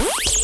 Bye.